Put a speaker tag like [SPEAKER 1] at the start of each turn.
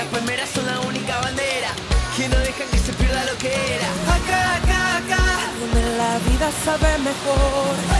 [SPEAKER 1] Las palmeras son la única bandera que no dejan que se pierda lo que era.
[SPEAKER 2] Acá, acá, acá, donde la vida sabe mejor.